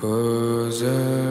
Cause I'm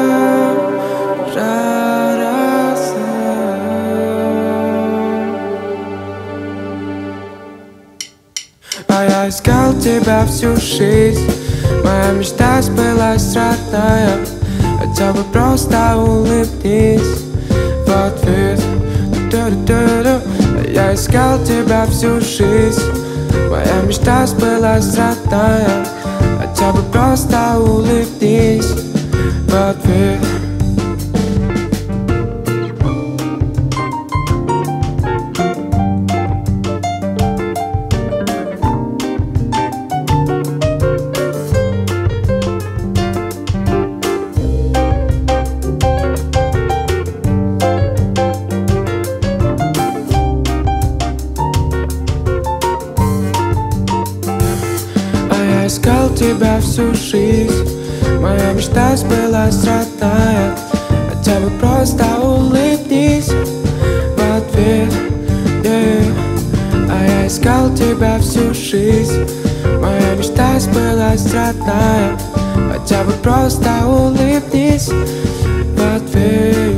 тебя всю жизнь. Моя мечта сбылась, родная. Хотя бы просто улыбнись. В ответ Я искал тебя всю жизнь. Моя мечта сбылась, родная. Хотя бы просто улыбнись. В ответ всю жизнь. Моя мечта сбылась, родная. Хотя бы просто улыбнись в ответ yeah. А я искал тебя всю жизнь. Моя мечта сбылась, родная. Хотя бы просто улыбнись в ответ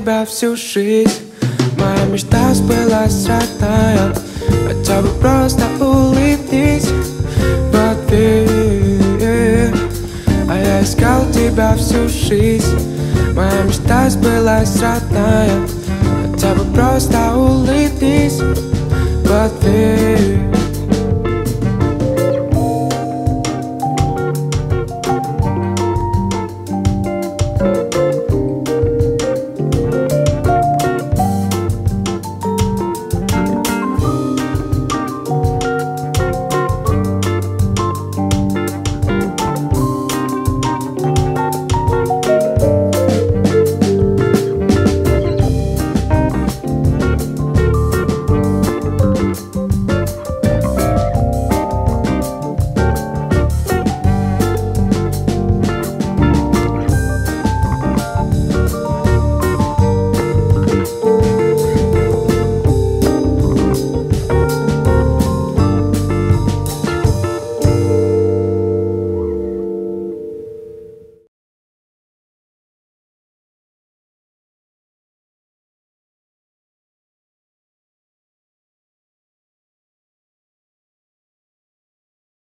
тебя всю жизнь. Моя мечта сбылась, родная. Хотя бы просто улыбнись в ответ А я искал тебя всю жизнь. Моя мечта сбылась, родная. Хотя бы просто улыбнись в ответ